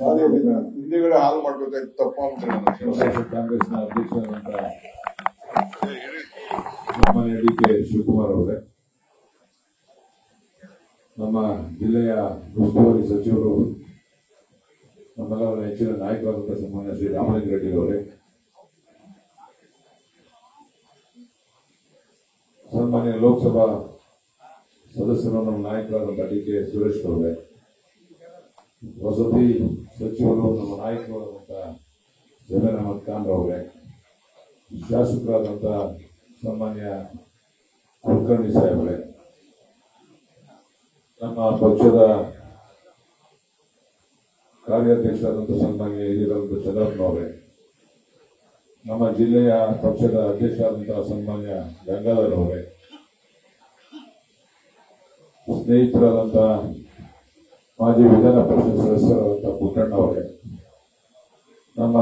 ಹಿಂದೆಗಡೆ ಹಾಲು ಮಾಡ್ಬೇಕಾಯ್ತು ತಪ್ಪು ಕಾಂಗ್ರೆಸ್ ಕಾಂಗ್ರೆಸ್ನ ಅಧ್ಯಕ್ಷರಾದಂತಹ ಸನ್ಮಾನ್ಯ ಡಿ ಕೆ ಶಿವಕುಮಾರ್ ಅವರೇ ನಮ್ಮ ಜಿಲ್ಲೆಯ ಉಸ್ತುವಾರಿ ಸಚಿವರು ನಮ್ಮೆಲ್ಲರ ಹೆಚ್ಚಿನ ನಾಯಕರಾದಂತಹ ಸನ್ಮಾನ್ಯ ಶ್ರೀ ರಾಮಲಿಂಗ ರೆಡ್ಡಿ ಅವರೇ ಸನ್ಮಾನ್ಯ ಲೋಕಸಭಾ ಸದಸ್ಯರು ನಮ್ಮ ನಾಯಕರಾದಂತಹ ಡಿ ಕೆ ಸುರೇಶ್ ಅವರೇ ವಸತಿ ಸಚಿವರು ನಮ್ಮ ನಾಯಕರಾದಂತಹ ಜಮೀರ್ ಅಹಮದ್ ಖಾನ್ ಅವರೇ ಶಾಸಕರಾದಂತಹ ಸನ್ಮಾನ್ಯ ಕುಲಕರ್ಣಿ ಸಾಹೇಬರೇ, ನಮ್ಮ ಪಕ್ಷದ ಕಾರ್ಯಾಧ್ಯಕ್ಷರಾದಂಥ ಸನ್ಮಾನ್ಯ ಇದಿರಂತ ಚಂದ್ರಪ್ಪ ಅವರೇ ನಮ್ಮ ಜಿಲ್ಲೆಯ ಪಕ್ಷದ ಅಧ್ಯಕ್ಷರಾದಂತಹ ಸನ್ಮಾನ್ಯ ಗಂಗಾಧರ್ ಅವರೇ ಸ್ನೇಹಿತರಾದಂತಹ ಮಾಜಿ ವಿಧಾನ ಪರಿಷತ್ ಸದಸ್ಯರಾದಂತಹ ಪುಟ್ಟಣ್ಣ ಅವರೇ. ನಮ್ಮ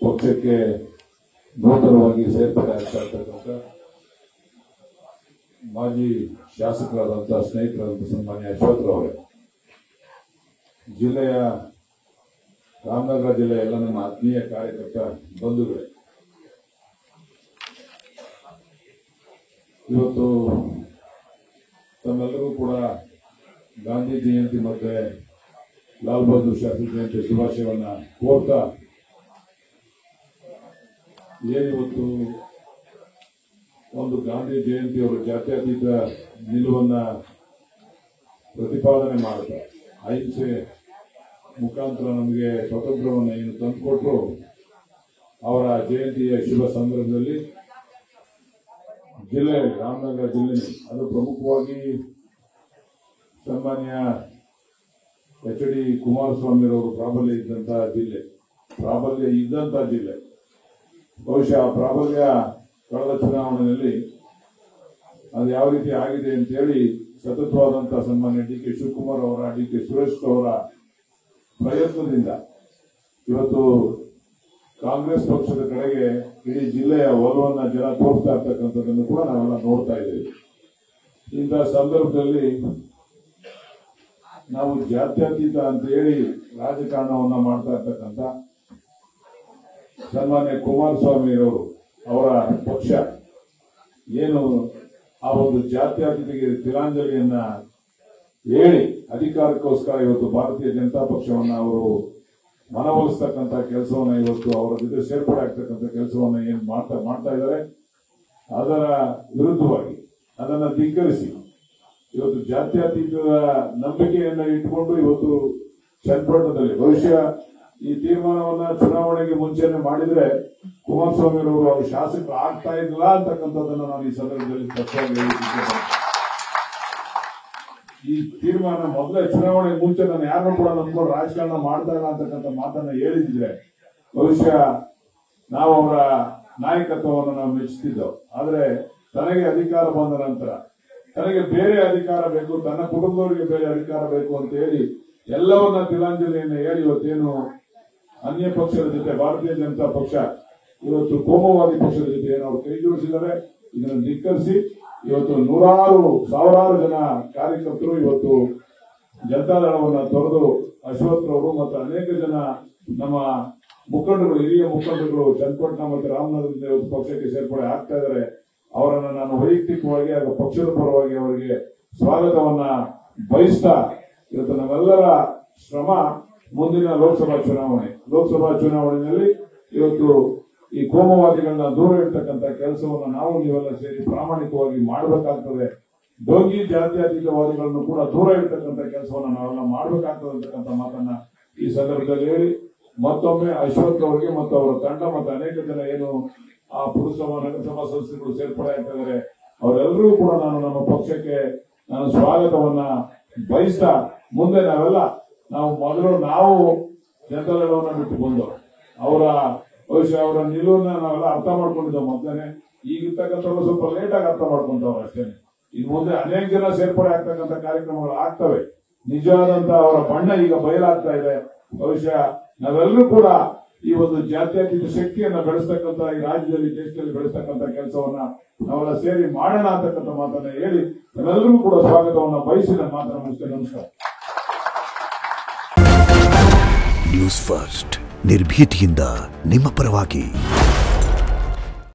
ಪಕ್ಷಕ್ಕೆ ನೂತನವಾಗಿ ಸೇರ್ಪಡೆ ಆಗ್ತಾ ಇರ್ತಕ್ಕಂಥ ಮಾಜಿ ಶಾಸಕರಾದಂತಹ ಸ್ನೇಹಿತರಾದಂತಹ ಸನ್ಮಾನ್ಯ ಅಶ್ವಥ್ರವರೇ ಜಿಲ್ಲೆಯ ರಾಮನಗರ ಜಿಲ್ಲೆಯ ಎಲ್ಲ ನಮ್ಮ ಆತ್ಮೀಯ ಕಾರ್ಯಕರ್ತ ಬಂಧುಗಳೇ. ಇವತ್ತು ತಮ್ಮೆಲ್ಲರೂ ಕೂಡ ಗಾಂಧಿ ಜಯಂತಿ ಮತ್ತೆ ಲಾಲ್ ಬಹದ್ದೂರ್ ಶಾಸ್ತ್ರಿ ಜಯಂತಿ ಶುಭಾಶಯವನ್ನ ಕೋರ್ತಾ ಏನಿವತ್ತು ಒಂದು ಗಾಂಧಿ ಜಯಂತಿ ಅವರು ಜಾತ್ಯತೀತ ನಿಲುವನ್ನ ಪ್ರತಿಪಾದನೆ ಮಾಡುತ್ತಾರೆ ಅಹಿಂಸೆ ಮುಖಾಂತರ ನಮಗೆ ಸ್ವಾತಂತ್ರ್ಯವನ್ನು ಏನು ತಂದುಕೊಟ್ಟರು ಅವರ ಜಯಂತಿಯ ಶುಭ ಸಂದರ್ಭದಲ್ಲಿ ಜಿಲ್ಲೆ ರಾಮನಗರ ಜಿಲ್ಲೆ ಅದು ಪ್ರಮುಖವಾಗಿ ಸನ್ಮಾನ್ಯ ಎಚ್ ಡಿ ಕುಮಾರಸ್ವಾಮಿ ಅವರು ಪ್ರಾಬಲ್ಯ ಇದ್ದಂತಹ ಜಿಲ್ಲೆ. ಪ್ರಾಬಲ್ಯ ಇದ್ದಂತಹ ಜಿಲ್ಲೆ. ಬಹುಶಃ ಆ ಪ್ರಾಬಲ್ಯ ಕಳೆದ ಚುನಾವಣೆಯಲ್ಲಿ ಅದು ಯಾವ ರೀತಿ ಆಗಿದೆ ಅಂತ ಹೇಳಿ ಸತತವಾದಂತಹ ಸನ್ಮಾನ್ಯ ಡಿ ಕೆ ಶಿವಕುಮಾರ್ ಅವರ, ಡಿ ಕೆ ಸುರೇಶ್ ಅವರ ಪ್ರಯತ್ನದಿಂದ ಇವತ್ತು ಕಾಂಗ್ರೆಸ್ ಪಕ್ಷದ ಕಡೆಗೆ ಇಡೀ ಜಿಲ್ಲೆಯ ಒಲವನ್ನ ಜನ ತೋರಿಸ್ತಾ ಇರ್ತಕ್ಕಂಥದ್ದನ್ನು ಕೂಡ ನಾವೆಲ್ಲ ನೋಡ್ತಾ ಇದ್ದೇವೆ. ಇಂತಹ ಸಂದರ್ಭದಲ್ಲಿ ನಾವು ಜಾತ್ಯತೀತ ಅಂತ ಹೇಳಿ ರಾಜಕಾರಣವನ್ನ ಮಾಡ್ತಾ ಇರ್ತಕ್ಕಂಥ ಸನ್ಮಾನ್ಯ ಕುಮಾರಸ್ವಾಮಿ ಅವರು, ಅವರ ಪಕ್ಷ ಏನು ಆ ಒಂದು ಜಾತ್ಯತೀತಿಗೆ ತಿಲಾಂಜಲಿಯನ್ನ ಹೇಳಿ ಅಧಿಕಾರಕ್ಕೋಸ್ಕರ ಇವತ್ತು ಭಾರತೀಯ ಜನತಾ ಪಕ್ಷವನ್ನ ಅವರು ಮನವೊಲಿಸ್ತಕ್ಕಂತ ಕೆಲಸವನ್ನ ಇವತ್ತು ಅವರ ಜೊತೆ ಸೇರ್ಪಡೆ ಆಗ್ತಕ್ಕಂಥ ಕೆಲಸವನ್ನ ಏನ್ ಮಾಡ್ತಾ ಮಾಡ್ತಾ ಇದ್ದಾರೆ, ಅದರ ವಿರುದ್ಧವಾಗಿ ಅದನ್ನ ಧಿಕ್ಕರಿಸಿ. ಇವತ್ತು ಜಾತ್ಯತೀತದ ನಂಬಿಕೆಯನ್ನ ಇಟ್ಟುಕೊಂಡು ಇವತ್ತು ಚನ್ನಪಟ್ಟಣದಲ್ಲಿ ಬಹುಶಃ ಈ ತೀರ್ಮಾನವನ್ನ ಚುನಾವಣೆಗೆ ಮುಂಚೆನೆ ಮಾಡಿದ್ರೆ ಕುಮಾರಸ್ವಾಮಿ ಅವರು ಅವರು ಶಾಸಕರು ಆಗ್ತಾ ಇಲ್ಲ ಅಂತಕ್ಕಂಥದ್ದನ್ನ ನಾನು ಈ ಸಂದರ್ಭದಲ್ಲಿ ಈ ತೀರ್ಮಾನ ಮೊದಲೇ ಚುನಾವಣೆ ಮುಂಚೆ ನಾನು ಯಾರನ್ನೂ ಕೂಡ ನಂಬಿಕೊಂಡು ರಾಜಕಾರಣ ಮಾಡ್ತಾ ಇಲ್ಲ ಅಂತಕ್ಕಂಥ ಮಾತನ್ನ ಹೇಳಿದ್ರೆ ಬಹುಶಃ ನಾವು ಅವರ ನಾಯಕತ್ವವನ್ನು ನಾವು ಮೆಚ್ಚುತ್ತಿದ್ದೆವು ಆದ್ರೆ ತನಗೆ ಅಧಿಕಾರ ಬಂದ ನಂತರ ತನಗೆ ಬೇರೆ ಅಧಿಕಾರ ಬೇಕು, ತನ್ನ ಕುಟುಂಬದವರಿಗೆ ಬೇರೆ ಅಧಿಕಾರ ಬೇಕು ಅಂತ ಹೇಳಿ ಎಲ್ಲವನ್ನ ತಿಲಾಂಜಲಿಯನ್ನು ಹೇಳಿ ಇವತ್ತೇನು ಅನ್ಯ ಪಕ್ಷದ ಜೊತೆ, ಭಾರತೀಯ ಜನತಾ ಪಕ್ಷ, ಇವತ್ತು ಕೋಮುವಾದಿ ಪಕ್ಷದ ಜೊತೆ ಏನು ಅವರು ಕೈ ಜೋಡಿಸಿದ್ದಾರೆ. ಇದನ್ನು ಧಿಕ್ಕರಿಸಿ ಇವತ್ತು ನೂರಾರು, ಸಾವಿರಾರು ಜನ ಕಾರ್ಯಕರ್ತರು ಇವತ್ತು ಜನತಾದಳವನ್ನ ತೊರೆದು ಅಶ್ವಥ್ರವರು ಮತ್ತು ಅನೇಕ ಜನ ನಮ್ಮ ಮುಖಂಡರು, ಹಿರಿಯ ಮುಖಂಡರು ಚನ್ನಪಟ್ಟಣ ಮತ್ತು ರಾಮನಗರದಿಂದ ಇವತ್ತು ಪಕ್ಷಕ್ಕೆ ಸೇರ್ಪಡೆ ಆಗ್ತಾ ಇದ್ದಾರೆ. ಅವರನ್ನ ನಾನು ವೈಯಕ್ತಿಕವಾಗಿ ಹಾಗೂ ಪಕ್ಷದ ಪರವಾಗಿ ಅವರಿಗೆ ಸ್ವಾಗತವನ್ನ ಬಯಸ್ತಾ ಇವತ್ತು ನಮ್ಮೆಲ್ಲರ ಶ್ರಮ ಮುಂದಿನ ಲೋಕಸಭಾ ಚುನಾವಣೆ. ಲೋಕಸಭಾ ಚುನಾವಣೆಯಲ್ಲಿ ಇವತ್ತು ಈ ಕೋಮುವಾದಿಗಳನ್ನ ದೂರ ಇಡ್ತಕ್ಕಂತ ಕೆಲಸವನ್ನು ನಾವು ನೀವೆಲ್ಲ ಸೇರಿ ಪ್ರಾಮಾಣಿಕವಾಗಿ ಮಾಡಬೇಕಾಗ್ತದೆ. ಡೋಂಗಿ ಜಾತ್ಯತೀತವಾದಿಗಳನ್ನು ಕೂಡ ದೂರ ಇಡ್ತಕ್ಕಂಥ ಕೆಲಸವನ್ನು ನಾವೆಲ್ಲ ಮಾಡಬೇಕಾಗ್ತದೆ ಅಂತಕ್ಕಂಥ ಮಾತನ್ನ ಈ ಸಂದರ್ಭದಲ್ಲಿ ಹೇಳಿ ಮತ್ತೊಮ್ಮೆ ಅಶ್ವಥ್ ಅವರಿಗೆ ಮತ್ತು ಅವರ ತಂಡ ಮತ್ತು ಅನೇಕ ಜನ ಏನು ಆ ಪುರುಷ ನಗರಸಭಾ ಸದಸ್ಯರುಗಳು ಸೇರ್ಪಡೆ ಆಗ್ತಿದ್ದಾರೆ. ಅವರೆಲ್ಲರೂ ಕೂಡ ನಾನು ನಮ್ಮ ಪಕ್ಷಕ್ಕೆ ನಾನು ಸ್ವಾಗತವನ್ನ ಬಯಸ್ತಾ ಮುಂದೆ ನಾವೆಲ್ಲ, ನಾವು ಮೊದಲು ನಾವು ಜನತಾದಳವನ್ನ ಬಿಟ್ಟು ಬಂದು ಅವರ ಬಹುಶಃ ಅವರ ನಿಲುವನ್ನ ನಾವೆಲ್ಲ ಅರ್ಥ ಮಾಡ್ಕೊಂಡಿದ್ದೇವೆ ಮೊದಲೇ ಈಗಿರ್ತಕ್ಕಂಥವ್ರು ಸ್ವಲ್ಪ ಲೇಟ್ ಆಗಿ ಅರ್ಥ ಮಾಡ್ಕೊಂತವ್ರು ಅಷ್ಟೇ. ಇನ್ನು ಮುಂದೆ ಅನೇಕ ಜನ ಸೇರ್ಪಡೆ ಆಗ್ತಕ್ಕಂಥ ಕಾರ್ಯಕ್ರಮಗಳು ಆಗ್ತವೆ. ನಿಜವಾದಂತ ಅವರ ಬಣ್ಣ ಈಗ ಬಯಲಾಗ್ತಾ ಇದೆ. ಬಹುಶಃ ನಾವೆಲ್ಲರೂ ಕೂಡ ಈ ಒಂದು ಜಾತ್ಯತೀತ ಶಕ್ತಿಯನ್ನ ಬೆಳೆಸ್ತಕ್ಕಂತ ಈ ರಾಜ್ಯದಲ್ಲಿ, ದೇಶದಲ್ಲಿ ಬೆಳೆಸ್ತಕ್ಕಂತ ಕೆಲಸವನ್ನ ನಾವೆಲ್ಲ ಸೇರಿ ಮಾಡೋಣ ಅಂತಕ್ಕಂಥ ಮಾತನ್ನ ಹೇಳಿ ಎಲ್ಲರಿಗೂ ಕೂಡ ಸ್ವಾಗತವನ್ನ ಬಯಸಿ ಮಾತ್ರ ನಮಸ್ಕಾರ. ನ್ಯೂಸ್ ಫಸ್ಟ್ ನಿರ್ಭೀತಿಯಿಂದ ನಿಮ್ಮ ಪರವಾಗಿ.